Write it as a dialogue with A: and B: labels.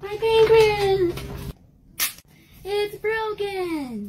A: My penguin! It's broken!